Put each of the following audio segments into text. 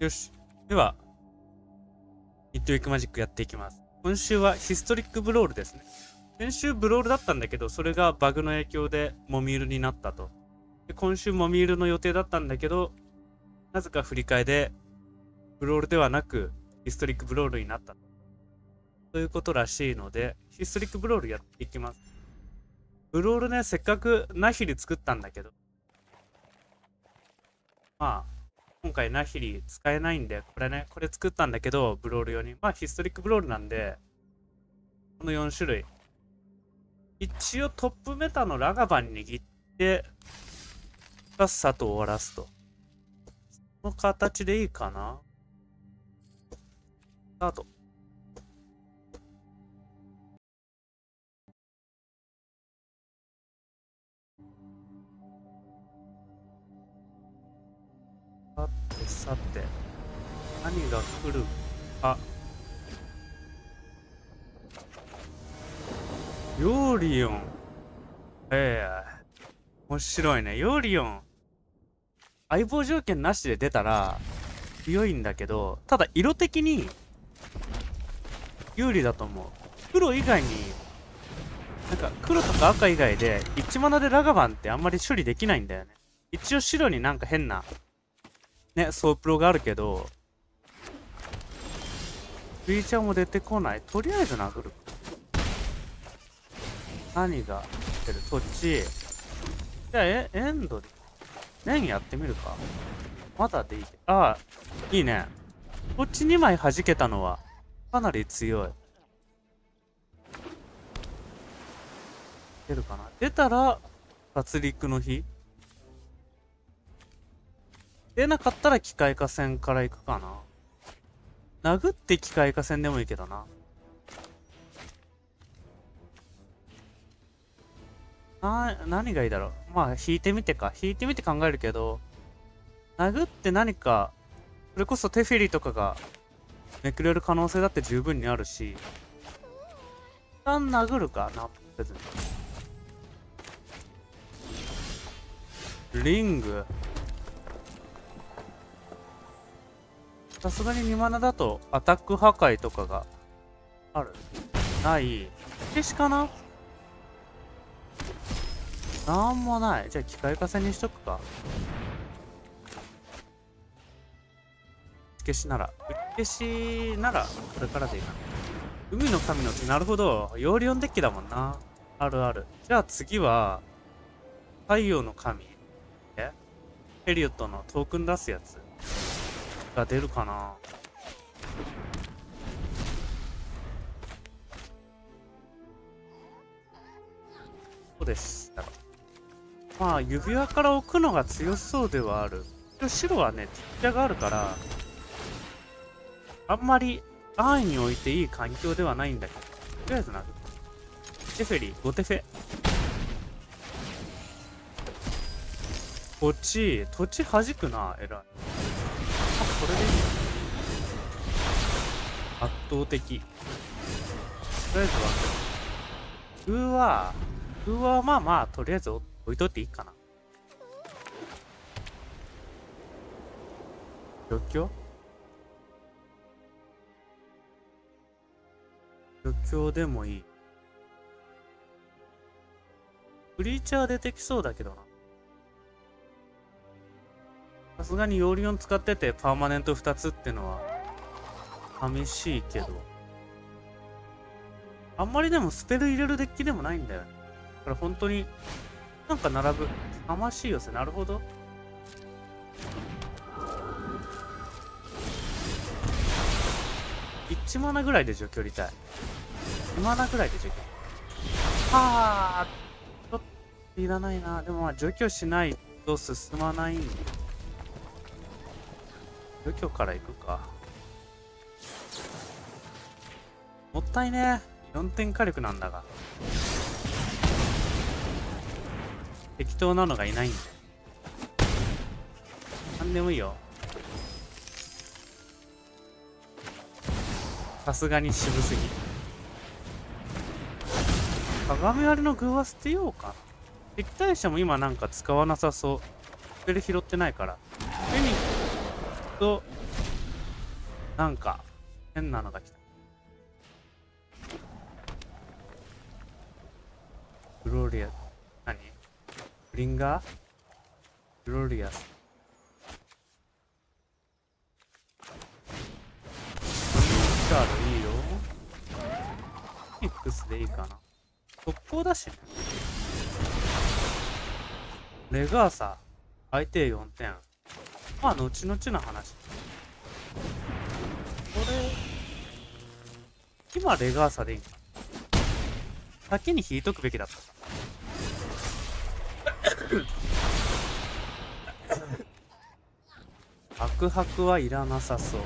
よし。では、ミッドウィークマジックやっていきます。今週はヒストリックブロールですね。先週ブロールだったんだけど、それがバグの影響でモミールになったと。で今週モミールの予定だったんだけど、なぜか振り替えで、ブロールではなく、ヒストリックブロールになったと。ということらしいので、ヒストリックブロールやっていきます。ブロールね、せっかくナヒリ作ったんだけど、まあ、今回ナヒリ使えないんで、これね、これ作ったんだけど、ブロール用に。まあ、ヒストリックブロールなんで、この4種類。一応トップメタのラガバン握って、さっさと終わらすと。この形でいいかなスタート。さて、何が来る？か。ヨーリオン。ええ面白いね。ヨーリオン。相棒条件なしで出たら強いんだけど、ただ色的に有利だと思う。黒以外に、なんか黒とか赤以外で1マナでラガバンってあんまり処理できないんだよね。一応白になんか変な、ね、ソープロがあるけど、クリーチャーも出てこない。とりあえず殴る。何が出る？そっち。じゃあ、え、エンドで、面やってみるか。まだでいい。ああ、いいね。こっち2枚弾けたのは、かなり強い。出るかな？出たら、脱陸の日出なかったら機械化戦から行くかな。殴って機械化戦でもいいけどな。な、何がいいだろう。まあ、引いてみてか。引いてみて考えるけど、殴って何か、それこそテフェリとかがめくれる可能性だって十分にあるし、一旦殴るかな、別に。リング。さすがに2マナだとアタック破壊とかがある。ない。消しかな？なんもない。じゃあ機械化戦にしとくか。消しなら。打ち消しなら、これからでいいかな。海の神の血、なるほど。ヨーリオンデッキだもんな。あるある。じゃあ次は、太陽の神。え？ヘリオットのトークン出すやつが出るかな。そうでしたら。まあ、指輪から置くのが強そうではある。白はね、ちっちゃがあるから、あんまり安易に置いていい環境ではないんだけど、とりあえずなる。テフェリー、5テフェ。こっち、土地弾くな、偉い。圧倒的。とりあえずは、うわうわまあまあ、とりあえず置いといていいかな。除去除去でもいい。クリーチャー出てきそうだけどな。さすがにヨーリオン使っててパーマネント2つってのは寂しいけど。あんまりでもスペル入れるデッキでもないんだよね。だから本当になんか並ぶ。魂寄せ、なるほど。1マナぐらいで除去りたい。2マナぐらいで除去。はあちょっといらないな。でもまあ除去しないと進まないんで。除去から行くか。もったいね。4点火力なんだが。適当なのがいないんだよ。なんでもいいよ。さすがに渋すぎ。鏡割りの具は捨てようか敵対者も今なんか使わなさそう。スペル拾ってないから。となんか、変なのが来た。グロリア、何？ブリンガー？グロリアス。カードいいよ。ミックスでいいかな。速攻だしね。レガーサ、相手4点。まあ、後々の話。これ、今レガーサでいいか先に引いとくべきだった。白白はいらなさそう。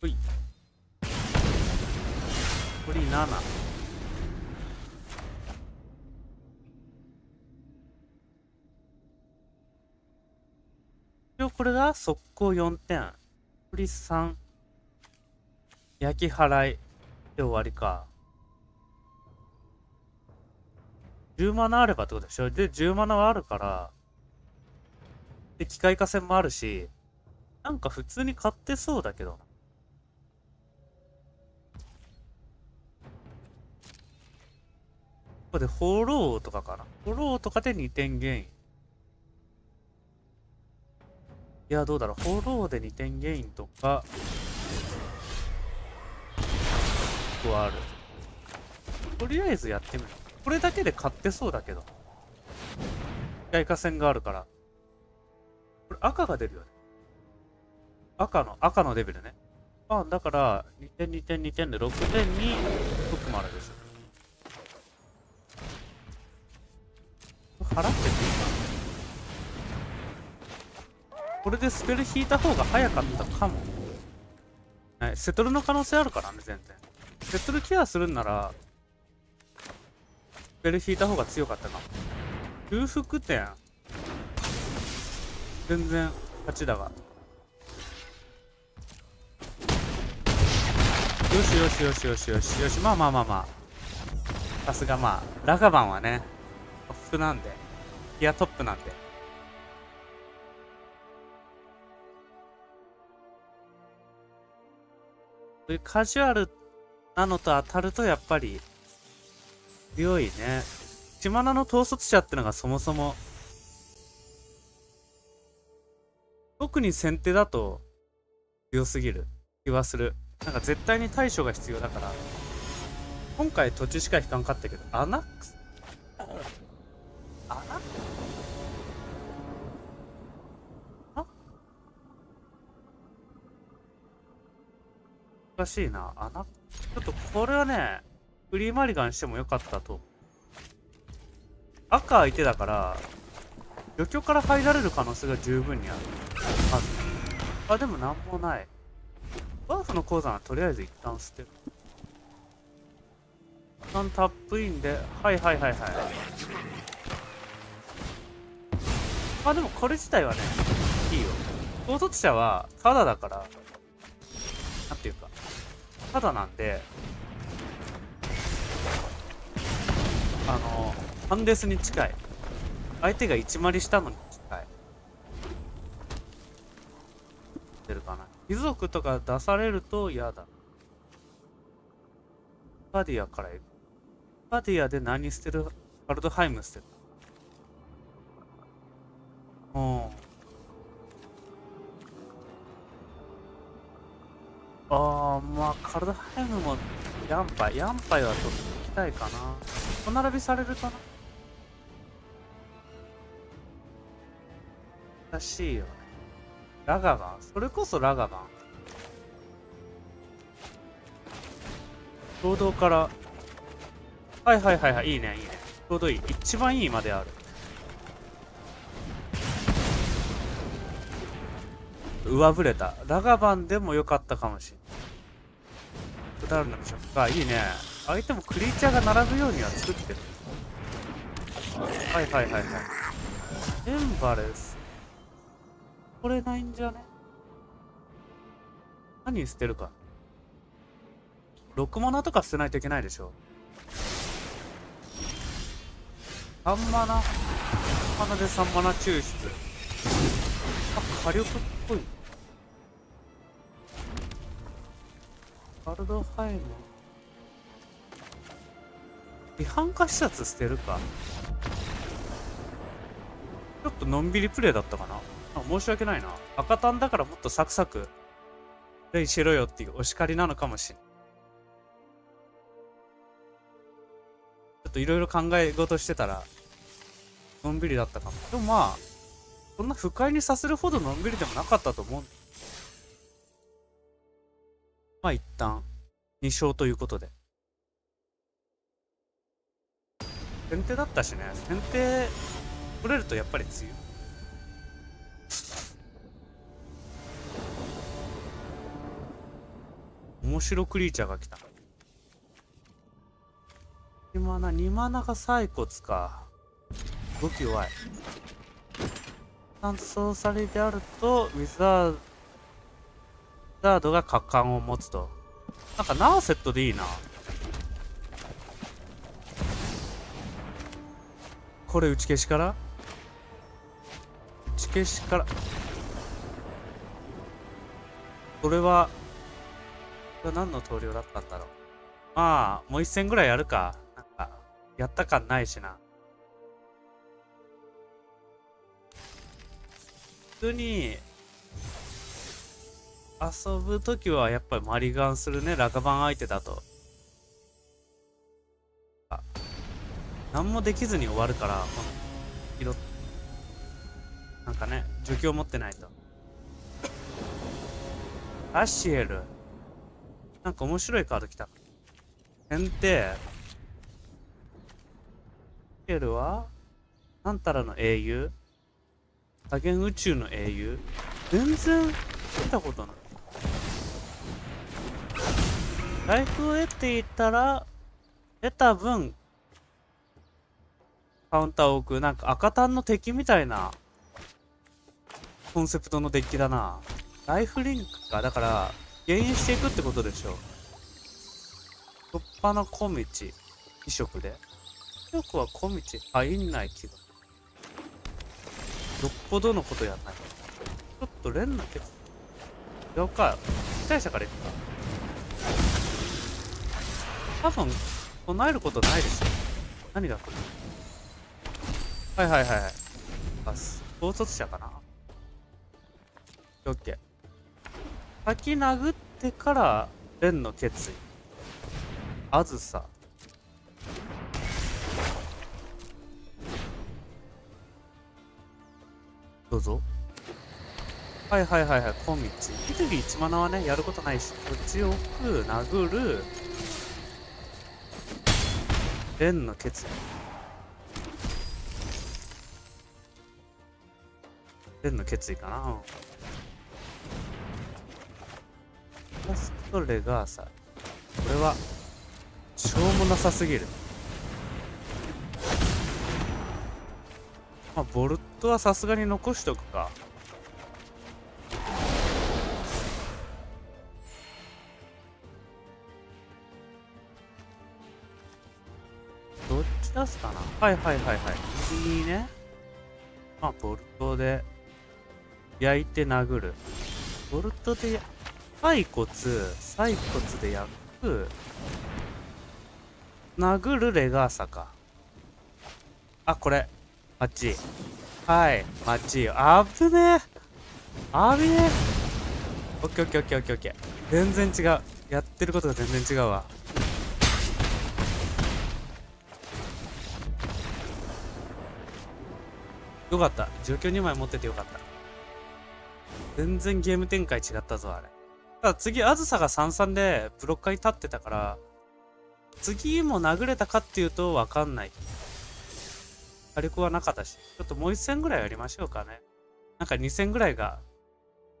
ほい。残り7。これが速攻4点。残り3。焼き払いで終わりか。10マナあればってことでしょ？で、10マナはあるから、で、機械化線もあるし、なんか普通に買ってそうだけど。ここでフォローとかかな。フォローとかで2点ゲイン。いや、どうだろう。フォローで2点ゲインとか、ここある。とりあえずやってみる。これだけで買ってそうだけど。機械化線があるから。これ赤が出るよね。赤の、赤のデビルね。あ、だから、2点、2点、2点で6点にフックもあるでしょ。払ってていいかこれでスペル引いた方が早かったかも。はい、セトルの可能性あるからね、全然。セトルケアするんなら、スペル引いた方が強かったかも。空腹点全然勝ちだが。よしよしよしよしよしよし、まあまあまあまあ。さすがまあ、ラガバンはね、トップなんで、ギアトップなんで。そういうカジュアルなのと当たるとやっぱり強いね。島名の統率者ってのがそもそも特に先手だと強すぎる気はする。なんか絶対に対処が必要だから。今回土地しか引かんかったけど、アナックス？アナックス？難しいな。アナちょっとこれはね、フリーマリガンしてもよかったと。赤相手だから、除去から入られる可能性が十分にある。はず。あ、でもなんもない。バーフの鉱山はとりあえず一旦捨てる。一旦タップインで、はいはいはいはい。あ、でもこれ自体はね、いいよ。統率者は、ただだから、なんていうか、ただなんで、あの、ハンデスに近い。相手が1マリしたのに近い。出るかな。貴族とか出されると嫌だ。パディアから行く。パディアで何捨てる？カルドハイム捨てる。うん。あ、まあ、カルドハイムも、ヤンパイ、ヤンパイはちょっと行きたいかな。お並びされるかな難しいよね。ラガバンそれこそラガバン。労働から、はいはいはいはい、いいね、いいね。ちょうどいい。一番いいまである。上振れた。ラガバンでも良かったかもしれない。くだるのでしょうか。いいね。相手もクリーチャーが並ぶようには作ってる。はいはいはいはい。エンバレス。これないんじゃね？何捨てるか。6マナとか捨てないといけないでしょ。3マナ。3マナで3マナ抽出。火力っぽいガルドハイム違反化視察捨てるか？ちょっとのんびりプレイだったかな？あ申し訳ないな。赤タンだからもっとサクサク。プレイしろよっていうお叱りなのかもしれない。ちょっといろいろ考え事してたらのんびりだったかも。でもまあそんな不快にさせるほどのんびりでもなかったと思うまあ一旦2勝ということで。先手だったしね。先手取れるとやっぱり強い。面白クリーチャーが来た。2マナ2マナがサイコツか。動き弱い。乾燥されであるとウィザーザードが果敢を持つと。なんかナーセットでいいな。これ打ち消しから？打ち消しから。これはこれ何の投了だったんだろう。まあもう一戦ぐらいやるか。なんかやった感ないしな。普通に遊ぶときはやっぱりマリガンするね、ラガバン相手だと。何もできずに終わるから、この、色、なんかね、除去持ってないと。アシエル。なんか面白いカード来た。先手。アシエルは、なんたらの英雄多元宇宙の英雄全然見たことない。ライフを得ていたら、得た分、カウンターを置く。なんか赤単の敵みたいな、コンセプトのデッキだな。ライフリンクか。だから、減塩していくってことでしょ。突破の小道。移植で。移植は小道入んない気が。よっぽどのことやんない。ちょっと連の結構。了解。期待者からいくか。多分、唱えることないでしょ。何が来る？はいはいはいはい。あ、統率者かな？オッケー。先殴ってから、蓮の決意。あずさ。どうぞ。はいはいはいはい、小道。一時一マナはね、やることないし、こっちを置く、殴る、蓮の決意。蓮の決意かな？ラストレガーサ。これは、しょうもなさすぎる。まあ、ボルトはさすがに残しとくか。はいはいはいはい。右にね。まあ、ボルトで焼いて殴る。ボルトで、骸骨、細骨で焼く。殴るレガーサか。あ、これ。マッチ。はい、マッチ。あぶねえ。あぶねえ。オッケーオッケーオッケーオッケーオッケー。全然違う。やってることが全然違うわ。よかった。状況2枚持っててよかった。全然ゲーム展開違ったぞ、あれ。ただ次、あずさが33でブロッカーに立ってたから、次も殴れたかっていうとわかんない。火力はなかったし、ちょっともう1戦ぐらいやりましょうかね。なんか2戦ぐらいが、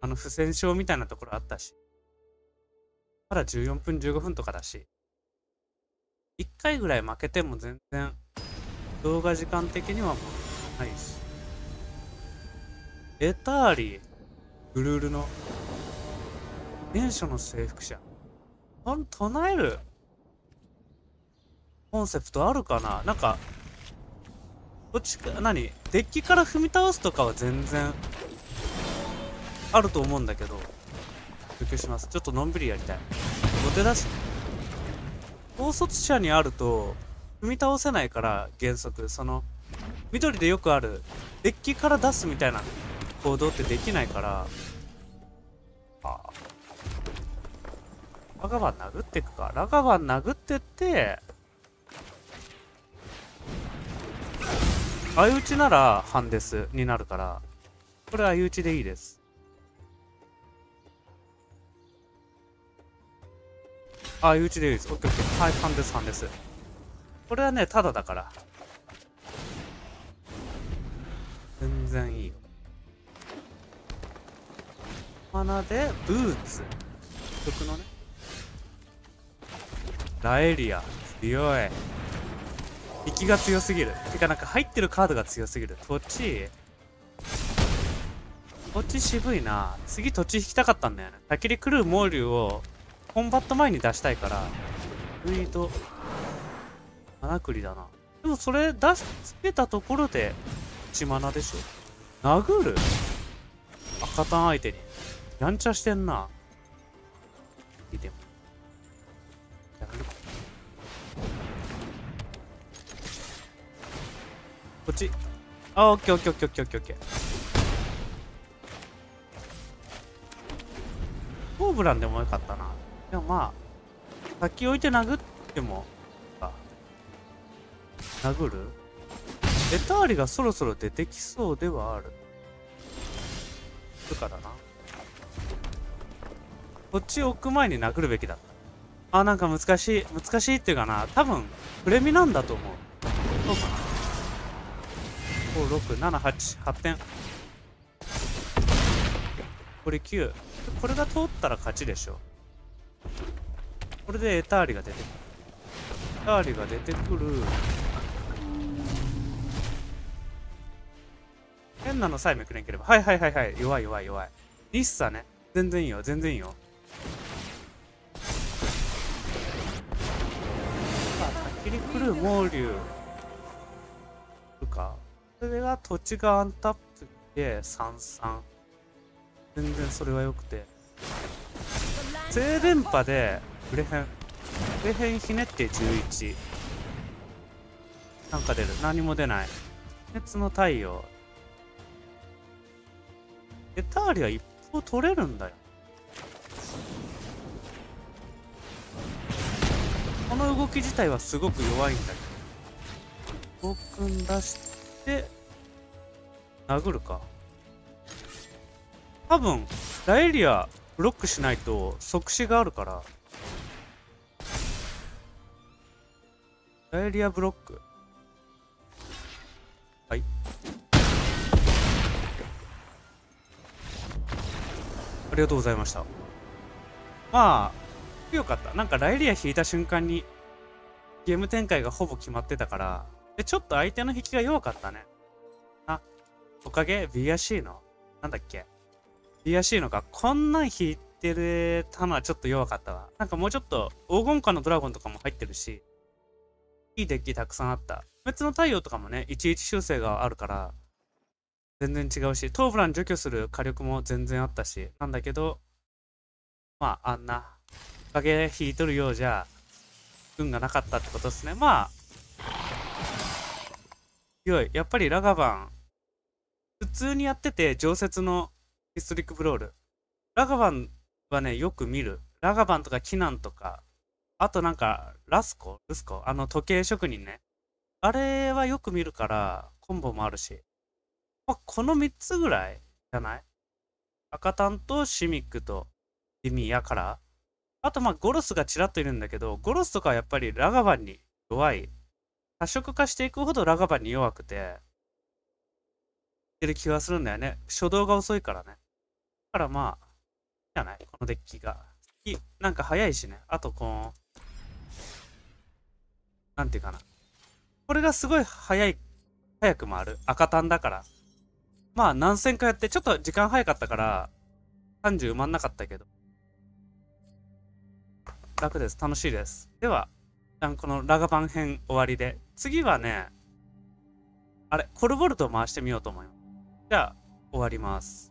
あの、不戦勝みたいなところあったし。まだ14分15分とかだし。1回ぐらい負けても全然、動画時間的にはもうないし。エターリー、グルールの、電書の征服者。ほん、唱える。コンセプトあるかな？なんか、どっちか、何？デッキから踏み倒すとかは全然あると思うんだけど。除去します。ちょっとのんびりやりたい。後手だしね。高卒者にあると踏み倒せないから原則。その緑でよくあるデッキから出すみたいな。行動ってできないからあ。ラガバン殴っていくか。ラガバン殴ってって相打ちならハンデスになるからこれは相打ちでいいです。あ相打ちでいいです。オッケーオッケー。はいハンデスハンデス。これはねただだから。全然いい。よ花でブーツ。曲のね。ラエリア強い。引きが強すぎる。てかなんか入ってるカードが強すぎる。土地。土地渋いな。次土地引きたかったんだよね。焚き火狂う猛竜をコンバット前に出したいから。ウィード。7栗だな。でもそれ出しつけたところで血マナでしょ。殴る？赤タン相手に。やんちゃしてんな。見て。もやるかこっち。あオッケーオッケーオッケーオッケーオッケーオー。ブランでもよかったな。でもまあ先置いて殴っても殴る？エターリがそろそろ出てきそうではある。とかだな。こっち置く前に殴るべきだった。あなんか難しい難しいっていうかな多分プレミなんだと思う。そうか。な5678点。これ9これが通ったら勝ちでしょ。これでエターリが出てくる。エターリが出てくる。変なのさえめくれんければ。はいはいはいはい。弱い弱い弱い。リッサね。全然いいよ全然いいよ。あ焚き火狂う猛竜かそれが土地がアンタップで33全然それは良くて。静電波でブレヘン。ブレヘンひねって11なんか出る。何も出ない。熱の太陽。エターリは一方取れるんだよ。この動き自体はすごく弱いんだけど。トークン出して殴るか。多分ラエリアブロックしないと即死があるから。ラエリアブロック。はい。ありがとうございました。まあよかったなんかラエリア引いた瞬間にゲーム展開がほぼ決まってたからでちょっと相手の引きが弱かったねあおかげ BRC のなんだっけ？BRC のがこんなん引いてるたのはちょっと弱かったわ。なんかもうちょっと黄金花のドラゴンとかも入ってるし、いいデッキたくさんあった。別の太陽とかもね、11修正があるから、全然違うし、トーブラン除去する火力も全然あったし、なんだけど、まあ、あんな、影引いとるようじゃ、運がなかったってことですね。まあ、良い。やっぱりラガバン、普通にやってて、常設のヒストリックブロール。ラガバンはね、よく見る。ラガバンとかキナンとか、あとなんか、ラスコ？ルスコ？あの時計職人ね。あれはよく見るから、コンボもあるし。まあ、この3つぐらいじゃない？赤タンとシミックとディミヤから。あとまあゴロスがちらっといるんだけど、ゴロスとかはやっぱりラガバンに弱い。多色化していくほどラガバンに弱くて、てる気がするんだよね。初動が遅いからね。だからまあ、じゃない？このデッキが。なんか早いしね。あとこの、なんていうかな。これがすごい早い、早く回る。赤単だから。まあ何戦かやって、ちょっと時間早かったから、30埋まんなかったけど。楽です。楽しいです。では、このラガバン編終わりで。次はね、あれ、コルボルトを回してみようと思います。じゃあ、終わります。